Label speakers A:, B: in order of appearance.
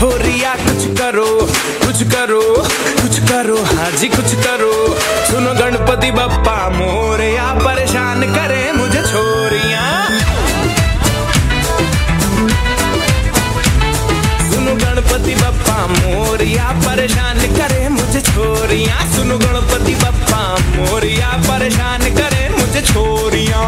A: करो, कुछ करो कुछ करो हाजी कुछ करो। सुनो गणपति बप्पा, मोरिया परेशान करे मुझे छोरिया। सुनो गणपति बप्पा, मोरिया परेशान करे मुझे छोरिया। सुनो गणपति बप्पा, मोरिया परेशान करे मुझे छोरिया।